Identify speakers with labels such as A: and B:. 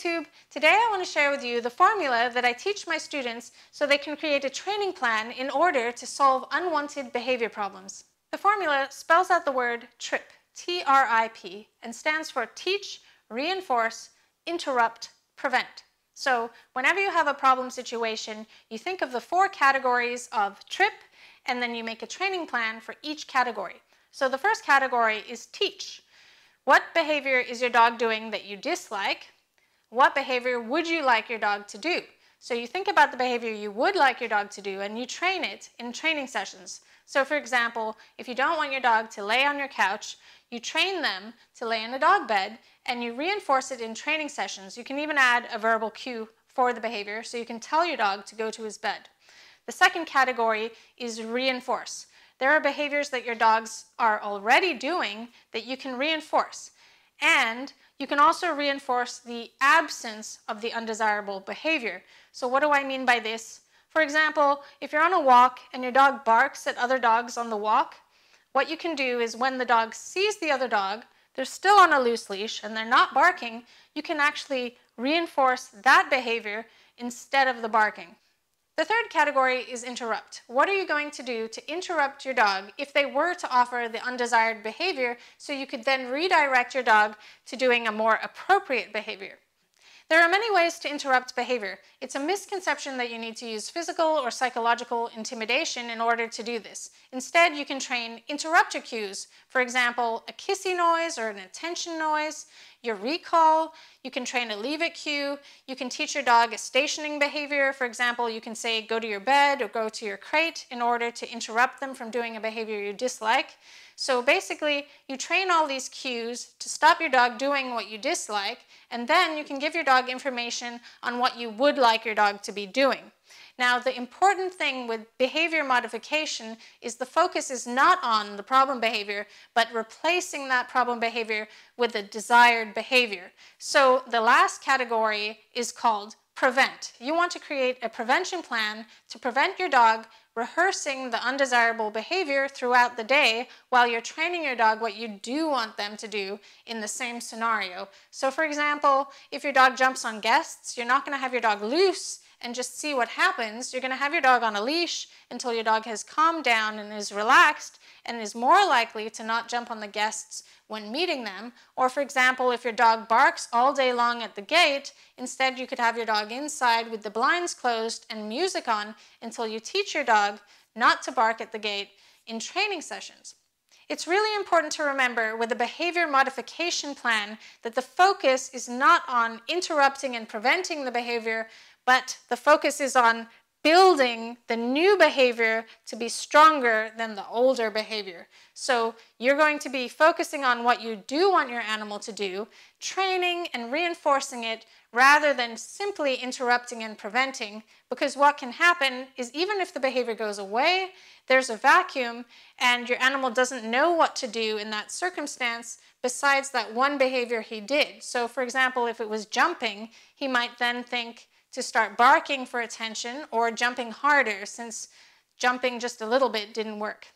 A: YouTube. Today I want to share with you the formula that I teach my students so they can create a training plan in order to solve unwanted behavior problems. The formula spells out the word TRIP, T-R-I-P, and stands for teach, reinforce, interrupt, prevent. So whenever you have a problem situation, you think of the four categories of TRIP, and then you make a training plan for each category. So the first category is teach. What behavior is your dog doing that you dislike? What behavior would you like your dog to do? So you think about the behavior you would like your dog to do and you train it in training sessions. So for example, if you don't want your dog to lay on your couch, you train them to lay in a dog bed and you reinforce it in training sessions. You can even add a verbal cue for the behavior so you can tell your dog to go to his bed. The second category is reinforce. There are behaviors that your dogs are already doing that you can reinforce. And you can also reinforce the absence of the undesirable behavior. So what do I mean by this? For example, if you're on a walk and your dog barks at other dogs on the walk, what you can do is when the dog sees the other dog, they're still on a loose leash and they're not barking, you can actually reinforce that behavior instead of the barking. The third category is interrupt. What are you going to do to interrupt your dog if they were to offer the undesired behavior so you could then redirect your dog to doing a more appropriate behavior? There are many ways to interrupt behavior. It's a misconception that you need to use physical or psychological intimidation in order to do this. Instead, you can train interrupter cues. For example, a kissy noise or an attention noise, your recall, you can train a leave it cue, you can teach your dog a stationing behavior. For example, you can say go to your bed or go to your crate in order to interrupt them from doing a behavior you dislike. So basically, you train all these cues to stop your dog doing what you dislike, and then you can give your dog information on what you would like your dog to be doing. Now, the important thing with behavior modification is the focus is not on the problem behavior, but replacing that problem behavior with a desired behavior. So the last category is called prevent. You want to create a prevention plan to prevent your dog rehearsing the undesirable behavior throughout the day while you're training your dog what you do want them to do in the same scenario. So for example, if your dog jumps on guests, you're not going to have your dog loose and just see what happens. You're going to have your dog on a leash until your dog has calmed down and is relaxed and is more likely to not jump on the guests when meeting them. Or for example, if your dog barks all day long at the gate, instead you could have your dog inside with the blinds closed and music on until you teach your dog not to bark at the gate in training sessions. It's really important to remember with a behavior modification plan that the focus is not on interrupting and preventing the behavior, but the focus is on building the new behavior to be stronger than the older behavior. So you're going to be focusing on what you do want your animal to do, training and reinforcing it rather than simply interrupting and preventing because what can happen is even if the behavior goes away, there's a vacuum and your animal doesn't know what to do in that circumstance besides that one behavior he did. So for example, if it was jumping, he might then think, to start barking for attention or jumping harder since jumping just a little bit didn't work.